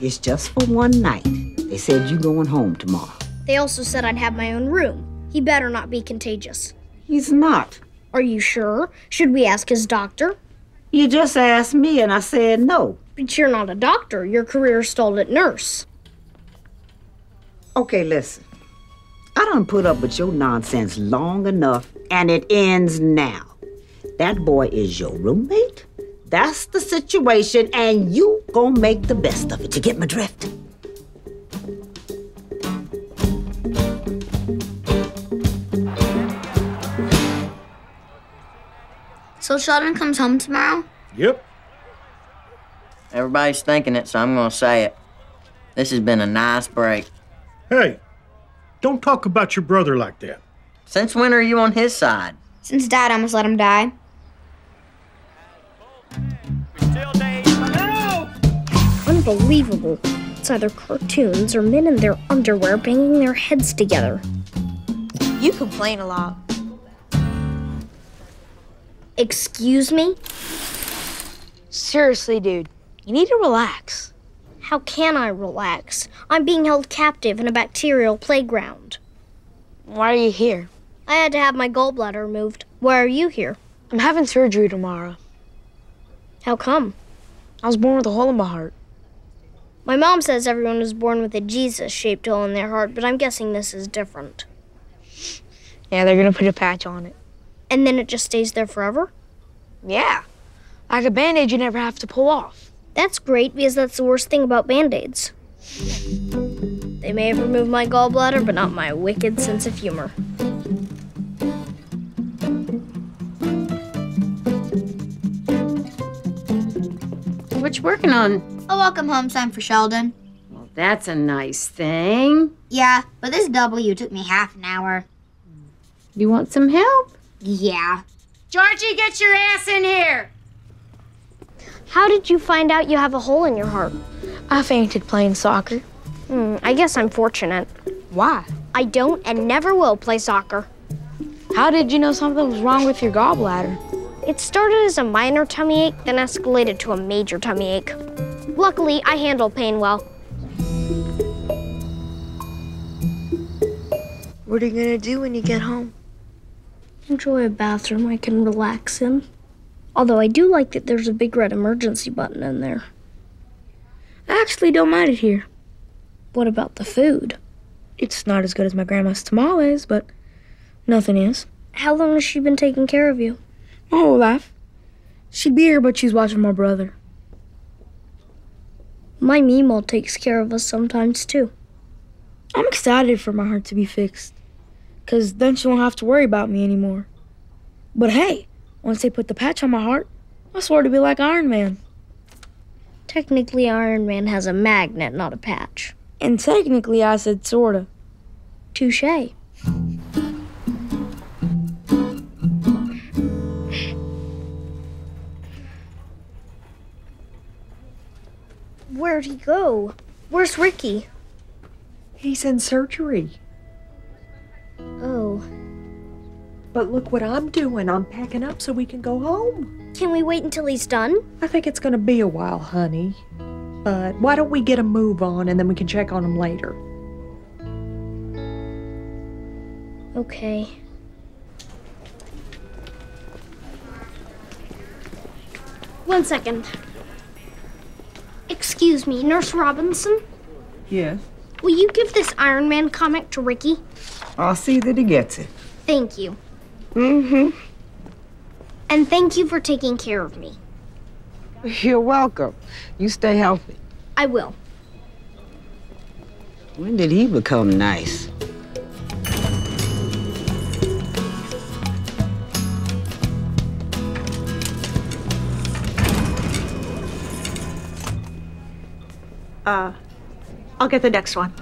It's just for one night. They said you're going home tomorrow. They also said I'd have my own room. He better not be contagious. He's not. Are you sure? Should we ask his doctor? You just asked me and I said no. But you're not a doctor. Your career stalled at nurse. Okay, listen. I done put up with your nonsense long enough, and it ends now. That boy is your roommate. That's the situation, and you gonna make the best of it. You get my drift? So Sheldon comes home tomorrow? Yep. Everybody's thinking it, so I'm gonna say it. This has been a nice break. Hey, don't talk about your brother like that. Since when are you on his side? Since Dad almost let him die. Unbelievable. It's either cartoons or men in their underwear banging their heads together. You complain a lot. Excuse me? Seriously, dude, you need to relax. How can I relax? I'm being held captive in a bacterial playground. Why are you here? I had to have my gallbladder removed. Why are you here? I'm having surgery tomorrow. How come? I was born with a hole in my heart. My mom says everyone is born with a Jesus shaped hole in their heart, but I'm guessing this is different. Yeah, they're gonna put a patch on it. And then it just stays there forever? Yeah. Like a band-aid you never have to pull off. That's great because that's the worst thing about band aids. They may have removed my gallbladder, but not my wicked sense of humor. What you working on? A welcome home sign for Sheldon. Well, that's a nice thing. Yeah, but this W took me half an hour. You want some help? Yeah. Georgie, get your ass in here. How did you find out you have a hole in your heart? I fainted playing soccer. Hmm, I guess I'm fortunate. Why? I don't and never will play soccer. How did you know something was wrong with your gallbladder? It started as a minor tummy ache, then escalated to a major tummy ache. Luckily, I handle pain well. What are you gonna do when you get home? Enjoy a bathroom I can relax in. Although I do like that there's a big red emergency button in there. I actually don't mind it here. What about the food? It's not as good as my grandma's tamales, but nothing is. How long has she been taking care of you? Whole life. She'd be here, but she's watching my brother. My Meemaw takes care of us sometimes too. I'm excited for my heart to be fixed, because then she won't have to worry about me anymore. But hey, once they put the patch on my heart, I swear to be like Iron Man. Technically, Iron Man has a magnet, not a patch. And technically, I said sorta. Touche. Where'd he go? Where's Ricky? He's in surgery. Oh. But look what I'm doing. I'm packing up so we can go home. Can we wait until he's done? I think it's going to be a while, honey. But why don't we get a move on and then we can check on him later? Okay. One second. Excuse me, Nurse Robinson? Yes. Will you give this Iron Man comic to Ricky? I'll see that he gets it. Thank you. Mm-hmm. And thank you for taking care of me. You're welcome. You stay healthy. I will. When did he become nice? Uh, I'll get the next one.